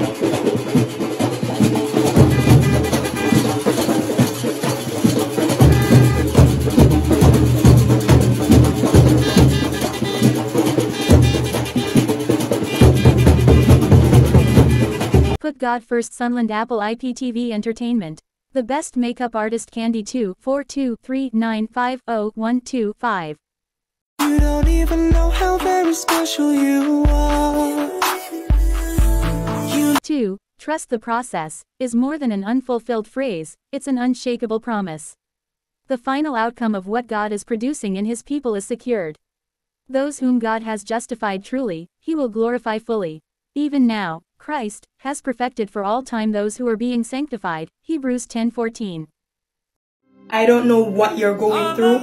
Put God first Sunland Apple IPTV Entertainment. The best makeup artist Candy 2 423950125. You don't even know how very special you are. You 2. Trust the process is more than an unfulfilled phrase, it's an unshakable promise. The final outcome of what God is producing in His people is secured. Those whom God has justified truly, He will glorify fully. Even now, Christ has perfected for all time those who are being sanctified. Hebrews 10:14. I don't know what you're going through,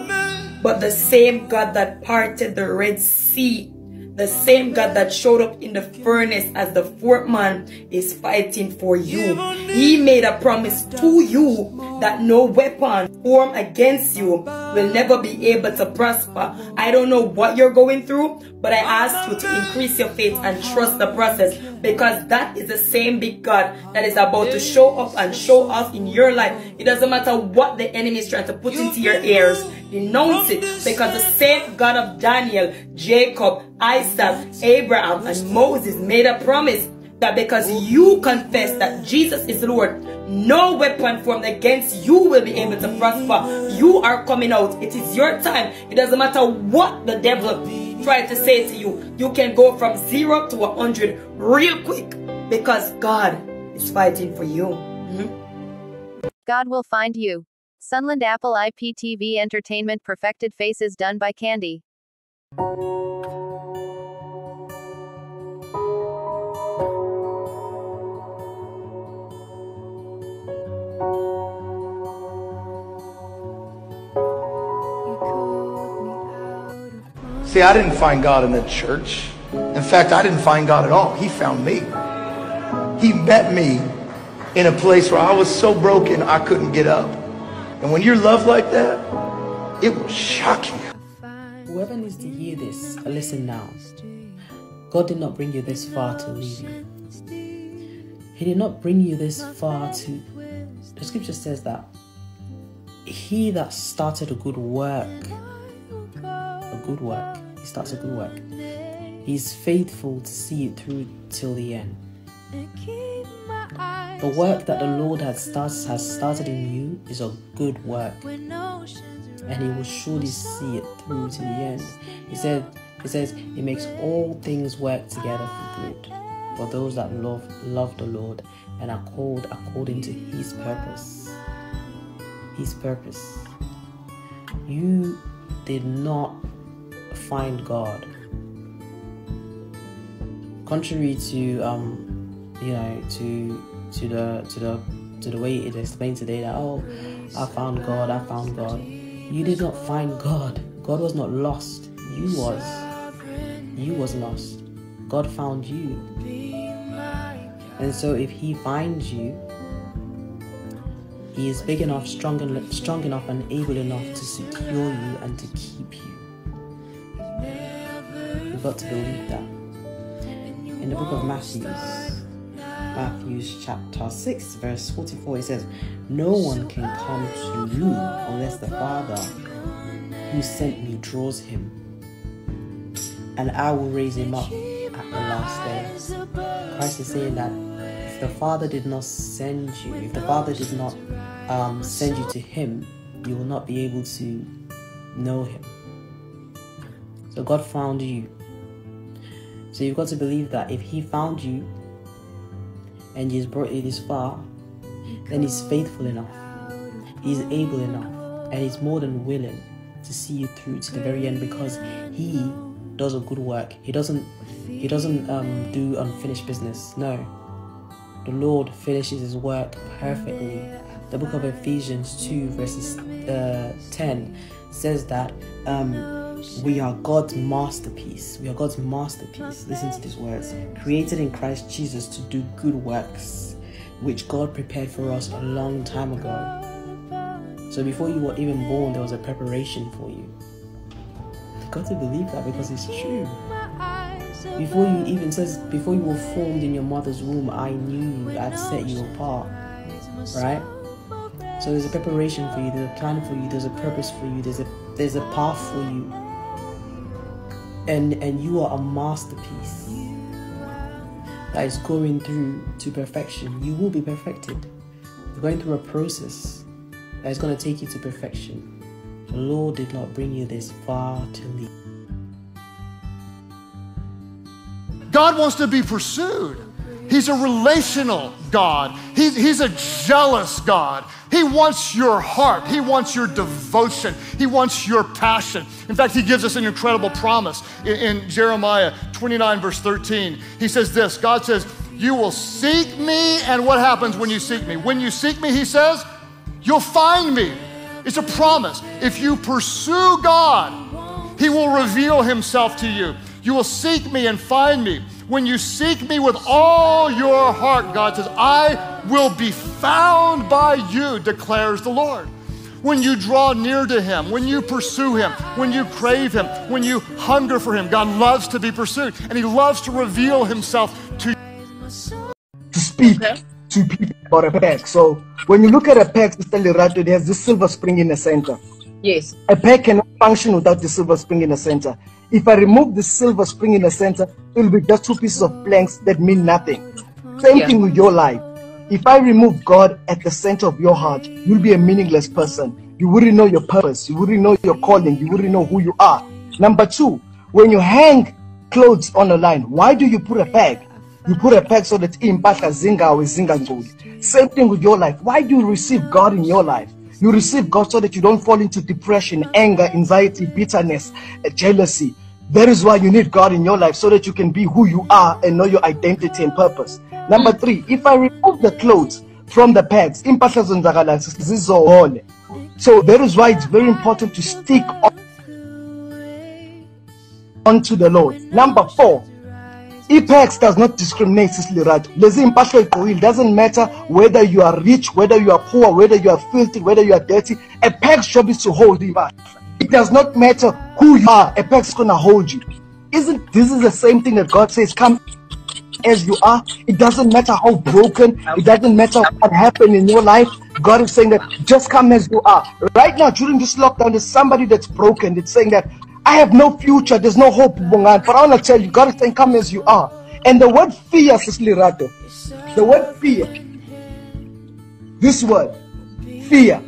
but the same God that parted the Red Sea, the same God that showed up in the furnace as the fourth man is fighting for you. He made a promise to you that no weapon formed against you will never be able to prosper. I don't know what you're going through, but I ask you to increase your faith and trust the process because that is the same big God that is about to show up and show off in your life. It doesn't matter what the enemy is trying to put into your ears. Denounce it because the same God of Daniel, Jacob, Isaac, Abraham, and Moses made a promise that because you confess that Jesus is Lord, no weapon formed against you will be able to prosper. You are coming out. It is your time. It doesn't matter what the devil tried to say to you. You can go from zero to a hundred real quick because God is fighting for you. Mhm. God will find you. Sunland Apple IPTV Entertainment Perfected Faces done by Candy. See, I didn't find God in the church. In fact, I didn't find God at all. He found me. He met me in a place where I was so broken I couldn't get up. And when you're loved like that, it will shock you. Whoever needs to hear this, listen now. God did not bring you this far to leave you. He did not bring you this far to. The scripture says that he that started a good work, a good work, he starts a good work. He's faithful to see it through till the end. The work that the Lord has started, has started in you is a good work, and He will surely see it through to the end. He said, He says, He makes all things work together for good for those that love love the Lord and are called according to His purpose. His purpose. You did not find God. Contrary to um, you know, to to the to the to the way it explained today that oh I found God, I found God. You did not find God. God was not lost. You was. You was lost. God found you. And so if he finds you, he is big enough, strong, en- strong enough, and able enough to secure you and to keep you. You've got to believe that. In the book of Matthew, Matthew chapter 6, verse 44, it says, No one can come to me unless the Father who sent me draws him, and I will raise him up at the last day. Christ is saying that if the Father did not send you, if the Father did not um, send you to Him, you will not be able to know Him. So God found you. So you've got to believe that if He found you and He's brought you this far, then He's faithful enough, He's able enough, and He's more than willing to see you through to the very end because He does a good work. He doesn't. He doesn't um, do unfinished business. No, the Lord finishes His work perfectly. The book of Ephesians 2, verses uh, 10 says that um, we are God's masterpiece. We are God's masterpiece. Listen to these words created in Christ Jesus to do good works, which God prepared for us a long time ago. So before you were even born, there was a preparation for you. You've got to believe that because it's true. Before you even says before you were formed in your mother's womb, I knew you. I'd set you apart. Right? So there's a preparation for you, there's a plan for you, there's a purpose for you, there's a there's a path for you. And and you are a masterpiece that is going through to perfection. You will be perfected. You're going through a process that is going to take you to perfection. The Lord did not bring you this far to leave. God wants to be pursued. He's a relational God. He's, a jealous God. He wants your heart. He wants your devotion. He wants your passion. In fact, he gives us an incredible promise in, in Jeremiah 29, verse 13. He says this God says, You will seek me, and what happens when you seek me? When you seek me, he says, you'll find me. It's a promise. If you pursue God, he will reveal himself to you. You will seek me and find me. When you seek me with all your heart, God says, I will be found by you, declares the Lord. When you draw near to Him, when you pursue Him, when you crave Him, when you hunger for Him, God loves to be pursued and He loves to reveal Himself to you. To speak to people about a peg. So when you look at a peg, Sister Lerato, it has this silver spring in the center. Yes. A peg cannot function without the silver spring in the center. If I remove the silver spring in the center, it will be just two pieces of planks that mean nothing. Same Yeah. thing with your life. If I remove God at the center of your heart, you'll be a meaningless person. You wouldn't know your purpose. You wouldn't know your calling. You wouldn't know who you are. Number two, when you hang clothes on a line, why do you put a peg? You put a peg so that impahla zingawe zingangcoli. Same thing with your life. Why do you receive God in your life? You receive God so that you don't fall into depression, anger, anxiety, bitterness, uh, jealousy. That is why you need God in your life so that you can be who you are and know your identity and purpose. Number three, if I remove the clothes from the pegs, impahla zenzakala zizohole. So that is why it's very important to stick on unto the Lord. Number four, Apex does not discriminate, Sis Lerato. Lezi impahla oyigqokile. Doesn't matter whether you are rich, whether you are poor, whether you are filthy, whether you are dirty. A peg's job is to hold impahla. It does not matter who you are. A is gonna hold you. Isn't this is the same thing that God says? Come as you are. It doesn't matter how broken. It doesn't matter what happened in your life. God is saying that just come as you are. Right now, during this lockdown, there's somebody that's broken. It's saying that I have no future. There's no hope, Bungan. But I want to tell you, God saying, come as you are. And the word fear, Sis Lerato, the word fear, this word, fear,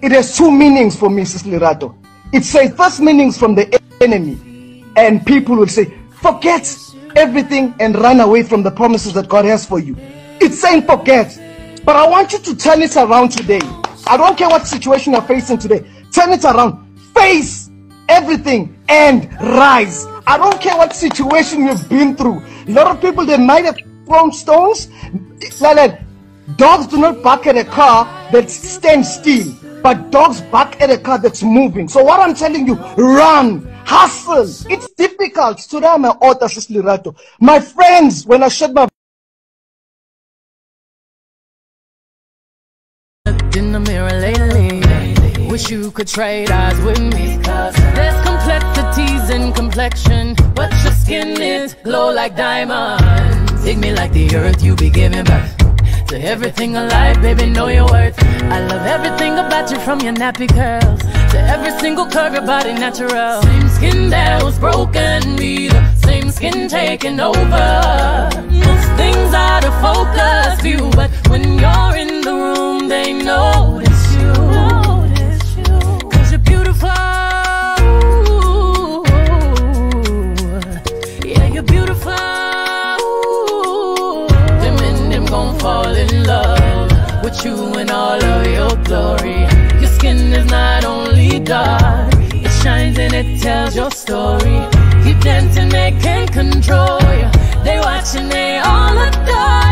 it has two meanings for me, Sis Lerato. It says first meanings from the enemy, and people will say, forget everything and run away from the promises that God has for you. It's saying forget. But I want you to turn it around today. I don't care what situation you're facing today. Turn it around. Face everything and rise. I don't care what situation you've been through. A lot of people they might have thrown stones. Like. Dogs do not bark at a car that stands still, but dogs bark at a car that's moving. So what I'm telling you, run, hustle. It's difficult. Today I'm an author, Sis Lerato. My friends, when I shut my in the mirror lately. Wish you could trade eyes with me. Cause complexion, but your skin is glow like diamonds. Dig me like the earth, you be giving birth. To everything alive, baby, know your worth. I love everything about you from your nappy curls to every single curve, your body natural. Same skin that was broken, be the same skin taking over. Most things out of focus view, but when you're in the room, they notice with you in all of your glory. Your skin is not only dark, it shines and it tells your story. You dance and they can't control you. They watch and they all adore